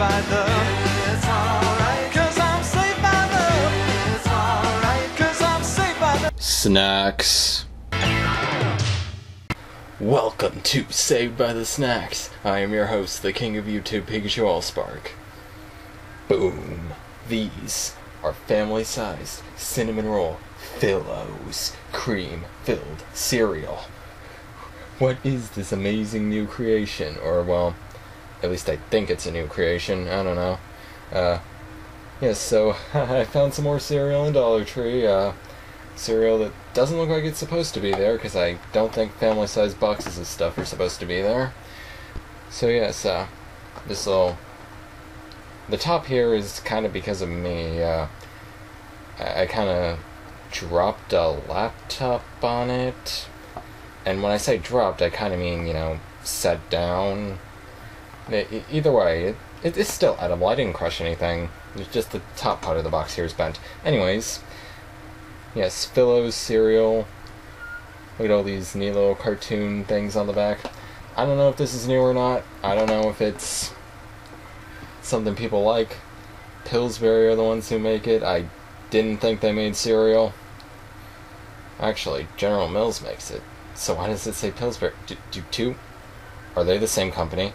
by the. It's alright. Cause I'm saved by the. It's alright. Cause I'm saved by the. Snacks. Welcome to Saved by the Snacks. I am your host, the king of YouTube, Pikachu Allspark. Boom. These are family sized cinnamon roll Fillows cream filled cereal. What is this amazing new creation? Or, well, at least I think it's a new creation. I don't know. Uh, yes, so I found some more cereal in Dollar Tree. Uh, cereal that doesn't look like it's supposed to be there because I don't think family sized boxes of stuff are supposed to be there. So, yes, uh, this little. The top here is kind of because of me. Uh, I, I kind of dropped a laptop on it. And when I say dropped, I kind of mean, you know, set down. E- either way, it, it, it's still edible. I didn't crush anything. It's just the top part of the box here is bent. Anyways, yes, Fillo's cereal. Look at all these neat little cartoon things on the back. I don't know if this is new or not. I don't know if it's something people like. Pillsbury are the ones who make it. I didn't think they made cereal. Actually, General Mills makes it. So why does it say Pillsbury? Do, do two? Are they the same company?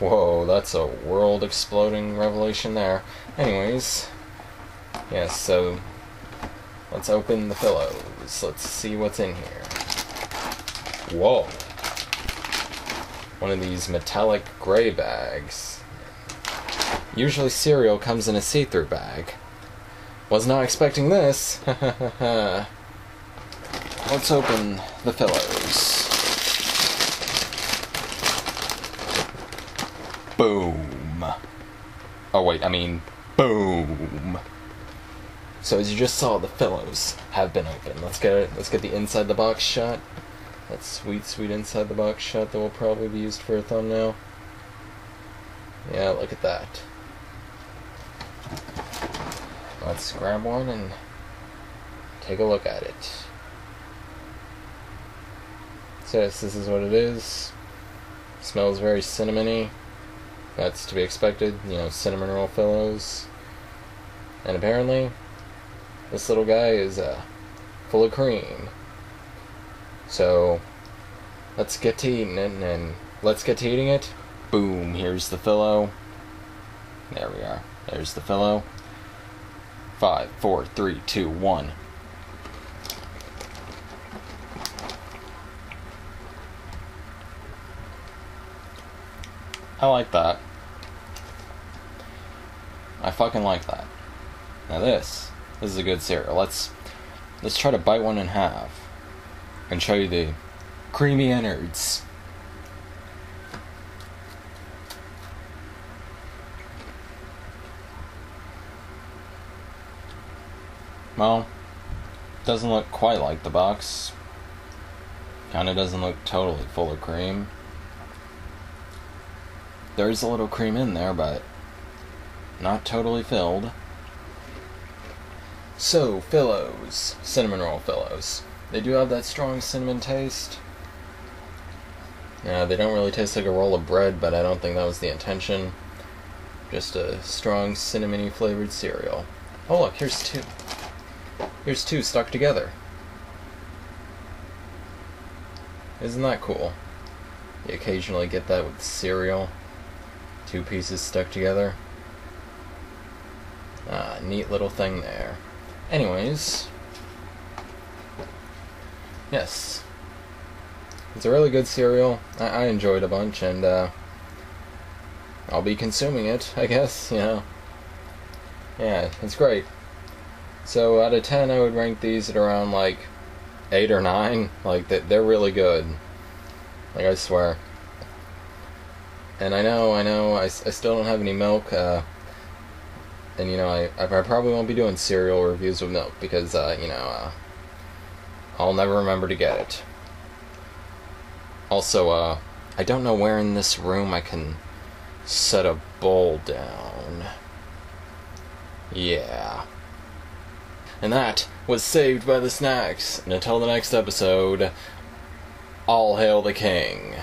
Whoa, that's a world exploding revelation there. Anyways, yes, so let's open the pillows. Let's see what's in here. Whoa. One of these metallic gray bags. Usually cereal comes in a see-through bag. Was not expecting this. Let's open the Fillows. Boom. Oh wait, I mean boom. So as you just saw, the Fillows have been opened. Let's get it. Let's get the inside the box shot. That sweet, sweet inside the box shot that will probably be used for a thumbnail. Yeah, look at that. Let's grab one and take a look at it. So yes, this is what it is. Smells very cinnamony. That's to be expected, you know, cinnamon roll Fillows. And apparently, this little guy is uh, full of cream. So, let's get to eating it, and let's get to eating it. Boom, here's the Fillo. There we are. There's the Fillo. Five, four, three, two, one. I like that. I fucking like that. Now this, this is a good cereal. Let's let's try to bite one in half and show you the creamy innards. Well, doesn't look quite like the box. Kinda doesn't look totally full of cream. There's a little cream in there, but not totally filled. So, Fillows, cinnamon roll Fillows. They do have that strong cinnamon taste. Yeah, they don't really taste like a roll of bread, but I don't think that was the intention. Just a strong cinnamony flavored cereal. Oh look, here's two. Here's two stuck together. Isn't that cool? You occasionally get that with cereal. Two pieces stuck together. Ah, neat little thing there. Anyways. Yes. It's a really good cereal. I, I enjoyed a bunch, and, uh, I'll be consuming it, I guess, you know. Yeah, it's great. So, out of 10, I would rank these at around, like, 8 or 9. Like, they- they're really good. Like, I swear. And I know, I know, I still don't have any milk, uh, and you know, I, I probably won't be doing cereal reviews with milk because, uh, you know, uh, I'll never remember to get it. Also, uh, I don't know where in this room I can set a bowl down. Yeah. And that was saved by the snacks. And until the next episode, all hail the king.